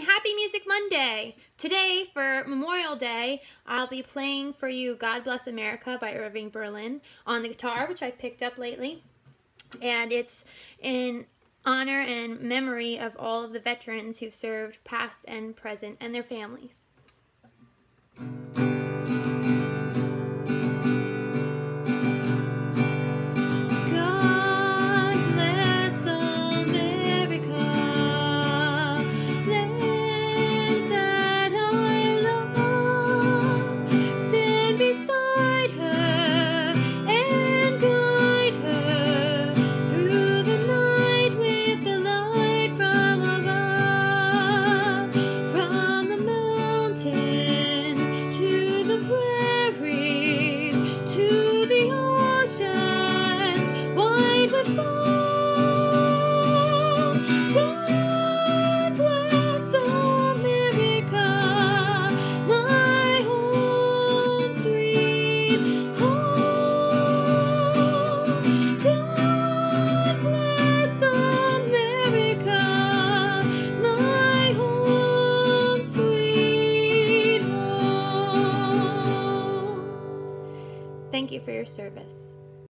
everyone, happy Music Monday! Today, for Memorial Day, I'll be playing for you God Bless America by Irving Berlin on the guitar, which I picked up lately. And it's in honor and memory of all of the veterans who've served past and present and their families. Thank you for your service.